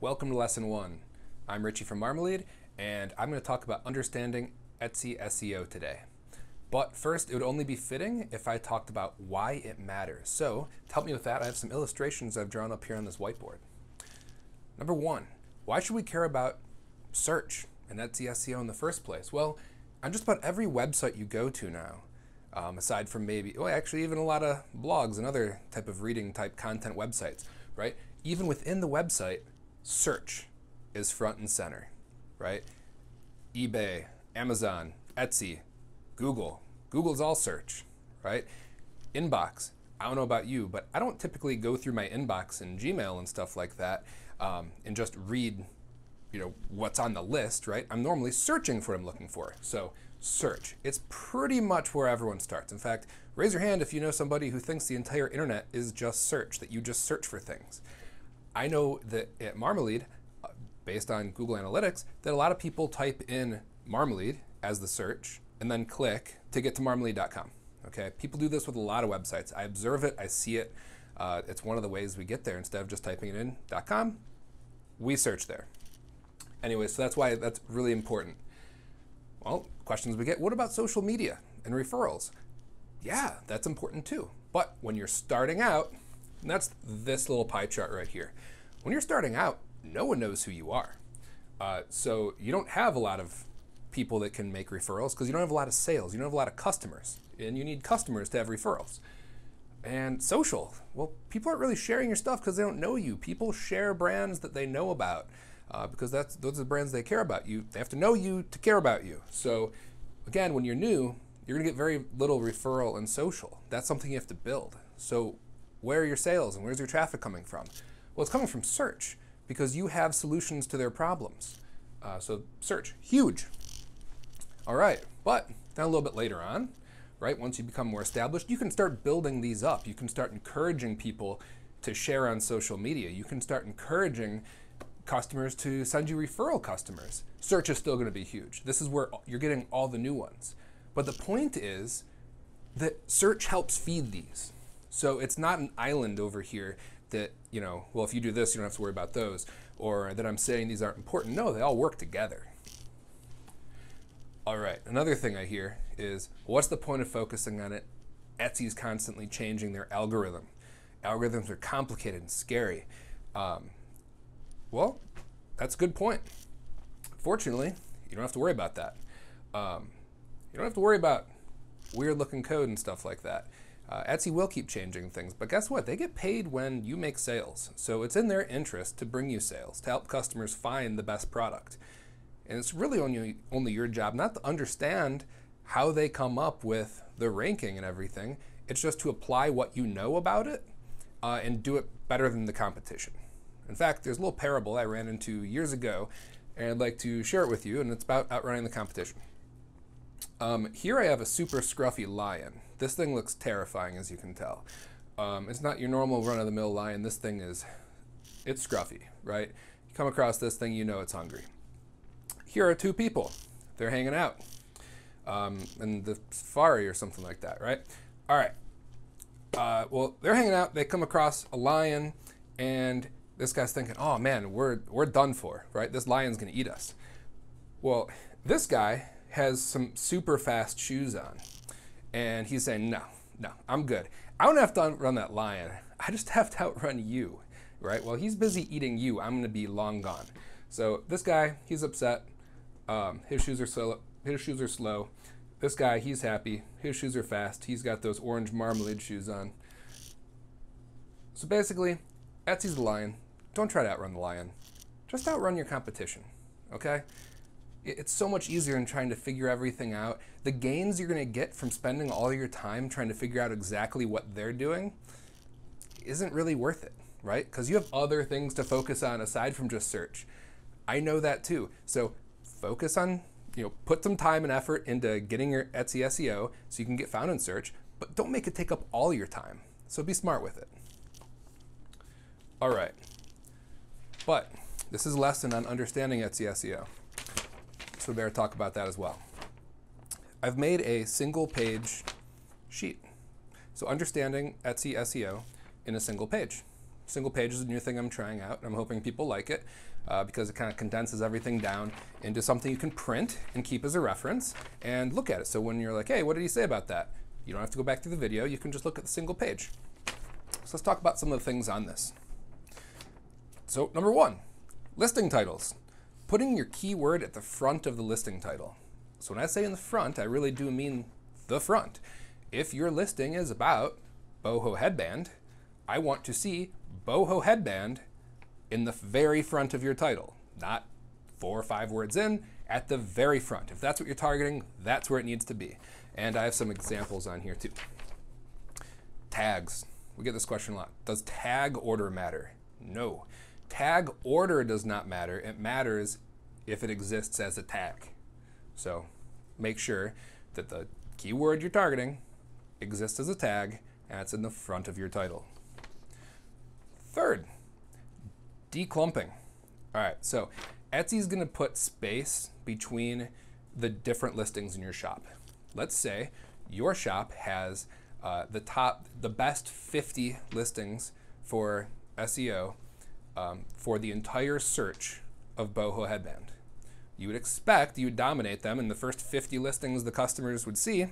Welcome to lesson one. I'm Richie from Marmalead, and I'm going to talk about understanding Etsy SEO today. But first, it would only be fitting if I talked about why it matters. So, to help me with that, I have some illustrations I've drawn up here on this whiteboard. Number one, why should we care about search and Etsy SEO in the first place? Well, on just about every website you go to now, um, aside from maybe, well, actually, even a lot of blogs and other type of reading type content websites, right? Even within the website, search is front and center, right? eBay, Amazon, Etsy, Google. Google's all search, right? Inbox. I don't know about you, but I don't typically go through my inbox and Gmail and stuff like that um, and just read, you know, what's on the list, right? I'm normally searching for what I'm looking for. So search. It's pretty much where everyone starts. In fact, raise your hand if you know somebody who thinks the entire internet is just search, that you just search for things. I know that at Marmalead, based on Google Analytics, that a lot of people type in Marmalead as the search and then click to get to marmalead.com. Okay, people do this with a lot of websites. I observe it, I see it. Uh, it's one of the ways we get there. Instead of just typing it in .com, we search there. Anyway, so that's why that's really important. Well, questions we get: What about social media and referrals? Yeah, that's important too. But when you're starting out, that's this little pie chart right here. When you're starting out, no one knows who you are. Uh, so you don't have a lot of people that can make referrals because you don't have a lot of sales. You don't have a lot of customers. And you need customers to have referrals. And social. Well, people aren't really sharing your stuff because they don't know you. People share brands that they know about uh, because that's those are the brands they care about. You they have to know you to care about you. So again, when you're new, you're gonna get very little referral and social. That's something you have to build. So where are your sales and where's your traffic coming from? Well, it's coming from search because you have solutions to their problems. Uh, so search, huge. All right, but then a little bit later on, right, once you become more established, you can start building these up. You can start encouraging people to share on social media. You can start encouraging customers to send you referral customers. Search is still going to be huge. This is where you're getting all the new ones. But the point is that search helps feed these. So it's not an island over here that, you know, well, if you do this, you don't have to worry about those, or that I'm saying these aren't important. No, they all work together. All right, another thing I hear is what's the point of focusing on it? Etsy's constantly changing their algorithm. Algorithms are complicated and scary. Um, well, that's a good point. Fortunately, you don't have to worry about that. Um, you don't have to worry about weird looking code and stuff like that. Uh, Etsy will keep changing things, but guess what? They get paid when you make sales. So it's in their interest to bring you sales, to help customers find the best product. And it's really only, only your job not to understand how they come up with the ranking and everything. It's just to apply what you know about it uh, and do it better than the competition. In fact, there's a little parable I ran into years ago, and I'd like to share it with you, and it's about outrunning the competition. Um, here I have a super scruffy lion. This thing looks terrifying, as you can tell. Um, it's not your normal run-of-the-mill lion. This thing is, it's scruffy, right? You come across this thing, you know it's hungry. Here are two people. They're hanging out um, in the safari or something like that, right? All right. Uh, well, they're hanging out. They come across a lion, and this guy's thinking, "Oh man, we're we're done for, right? This lion's gonna eat us." Well, this guy has some super fast shoes on. And he's saying, no, no, I'm good. I don't have to outrun that lion. I just have to outrun you, right? Well, he's busy eating you. I'm going to be long gone. So this guy, he's upset. Um, his shoes are slow. His shoes are slow. This guy, he's happy. His shoes are fast. He's got those orange marmalade shoes on. So basically, Etsy's the lion. Don't try to outrun the lion. Just outrun your competition, okay? It's so much easier in trying to figure everything out. The gains you're going to get from spending all your time trying to figure out exactly what they're doing isn't really worth it, right? Because you have other things to focus on aside from just search. I know that too. So focus on, you know, put some time and effort into getting your Etsy SEO so you can get found in search, but don't make it take up all your time. So be smart with it. All right. But this is a lesson on understanding Etsy SEO better talk about that as well. I've made a single page sheet. So understanding Etsy SEO in a single page. Single page is a new thing I'm trying out. I'm hoping people like it uh, because it kind of condenses everything down into something you can print and keep as a reference and look at it. So when you're like, hey, what did he say about that? You don't have to go back through the video. You can just look at the single page. So let's talk about some of the things on this. So number one, listing titles. Putting your keyword at the front of the listing title. So when I say in the front, I really do mean the front. If your listing is about boho headband, I want to see boho headband in the very front of your title, not four or five words in, at the very front. If that's what you're targeting, that's where it needs to be. And I have some examples on here too. Tags. We get this question a lot. Does tag order matter? No. Tag order does not matter. It matters if it exists as a tag. So make sure that the keyword you're targeting exists as a tag and it's in the front of your title. Third, declumping. All right, so Etsy's gonna put space between the different listings in your shop. Let's say your shop has uh, the top, the best 50 listings for SEO um, for the entire search of boho headband. You would expect you would dominate them, and the first 50 listings the customers would see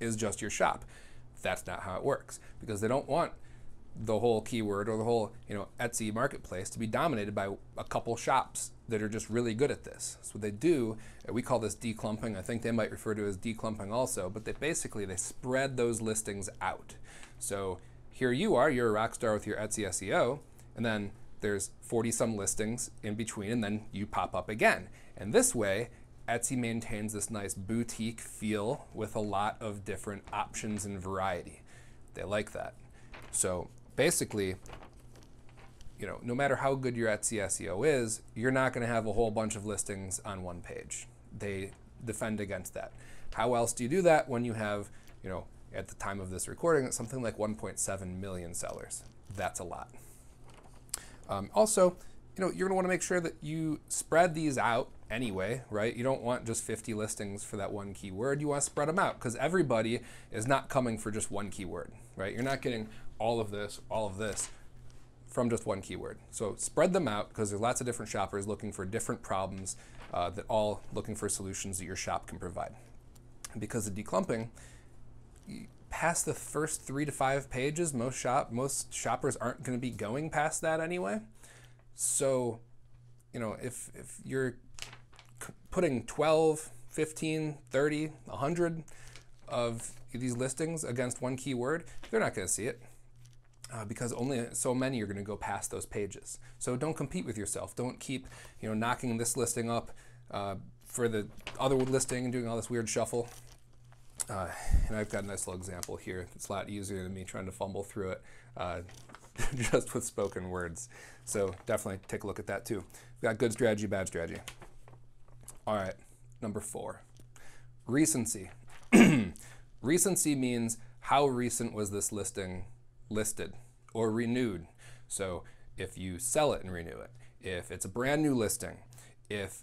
is just your shop. That's not how it works because they don't want the whole keyword or the whole you know Etsy marketplace to be dominated by a couple shops that are just really good at this. So they do, we call this declumping. I think they might refer to as declumping also, but they basically they spread those listings out. So here you are, you're a rock star with your Etsy SEO, and then there's 40 some listings in between, and then you pop up again. And this way, Etsy maintains this nice boutique feel with a lot of different options and variety. They like that. So basically, you know, no matter how good your Etsy SEO is, you're not going to have a whole bunch of listings on one page. They defend against that. How else do you do that when you have, you know, at the time of this recording, something like 1.7 million sellers? That's a lot. Um, also, you know, you're want to make sure that you spread these out anyway, right? You don't want just 50 listings for that one keyword. You want to spread them out because everybody is not coming for just one keyword, right? You're not getting all of this, all of this from just one keyword. So spread them out because there's lots of different shoppers looking for different problems uh, that all looking for solutions that your shop can provide. And because of declumping, past the first three to five pages, most shop most shoppers aren't going to be going past that anyway. So, you know, if if you're putting 12, 15, 30, 100 of these listings against one keyword, they're not going to see it. Uh, because only so many are going to go past those pages. So don't compete with yourself. Don't keep, you know, knocking this listing up uh, for the other listing and doing all this weird shuffle. Uh, and I've got a nice little example here. It's a lot easier than me trying to fumble through it uh, just with spoken words. So definitely take a look at that too. We've got good strategy, bad strategy. All right, number four, recency. recency means how recent was this listing listed or renewed. So if you sell it and renew it, if it's a brand new listing, if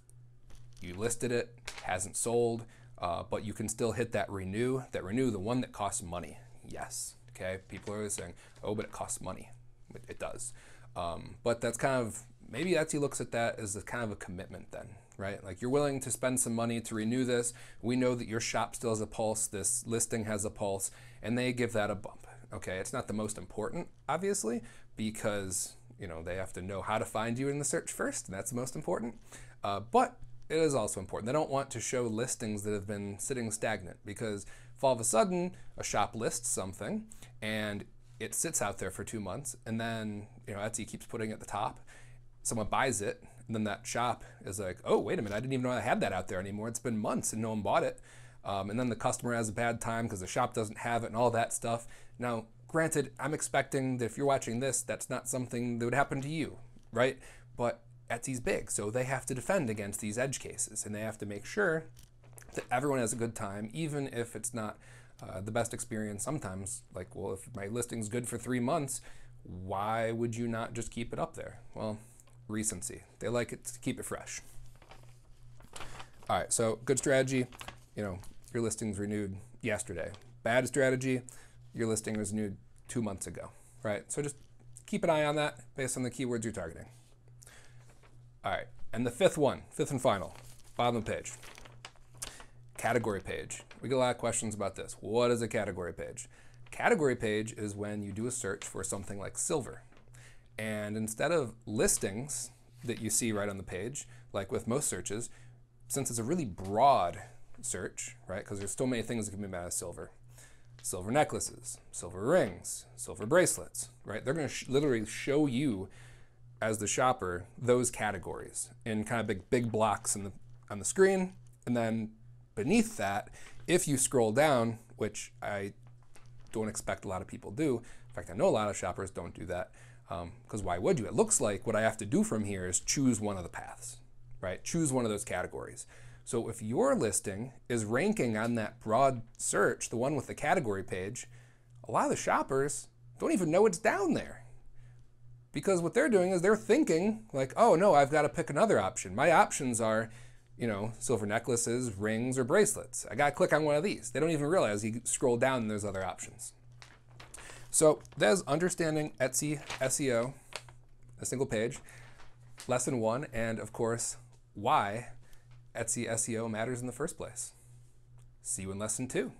you listed it, hasn't sold, uh, but you can still hit that renew, that renew, the one that costs money. Yes. Okay. People are saying, oh, but it costs money. It, it does. Um, but that's kind of maybe Etsy looks at that as a kind of a commitment then, right? Like you're willing to spend some money to renew this. We know that your shop still has a pulse, this listing has a pulse, and they give that a bump. Okay, it's not the most important, obviously, because you know they have to know how to find you in the search first, and that's the most important. Uh, but it is also important. They don't want to show listings that have been sitting stagnant because if all of a sudden a shop lists something and it sits out there for two months, and then you know Etsy keeps putting it at the top someone buys it, and then that shop is like, oh, wait a minute, I didn't even know I had that out there anymore. It's been months and no one bought it. Um, and then the customer has a bad time because the shop doesn't have it and all that stuff. Now, granted, I'm expecting that if you're watching this, that's not something that would happen to you, right? But Etsy's big, so they have to defend against these edge cases and they have to make sure that everyone has a good time, even if it's not uh, the best experience sometimes. Like, well, if my listing's good for three months, why would you not just keep it up there? Well, recency. They like it to keep it fresh. All right, so good strategy, you know, your listing's renewed yesterday. Bad strategy, your listing was renewed two months ago, right? So just keep an eye on that based on the keywords you're targeting. All right, and the fifth one, fifth and final, bottom page. Category page. We get a lot of questions about this. What is a category page? Category page is when you do a search for something like silver. And instead of listings that you see right on the page, like with most searches, since it's a really broad search, right, because there's so many things that can be made out of silver, silver necklaces, silver rings, silver bracelets, right? They're going to literally show you as the shopper those categories in kind of big big blocks the on the screen, and then beneath that, if you scroll down, which I don't expect a lot of people do. In fact, I know a lot of shoppers don't do that because um, why would you? It looks like what I have to do from here is choose one of the paths, right? Choose one of those categories. So if your listing is ranking on that broad search, the one with the category page, a lot of the shoppers don't even know it's down there. Because what they're doing is they're thinking like, oh no, I've got to pick another option. My options are, you know, silver necklaces, rings, or bracelets. I got to click on one of these. They don't even realize you scroll down and there's other options. So there's understanding Etsy SEO, a single page, lesson one, and of course, why Etsy SEO matters in the first place. See you in lesson two.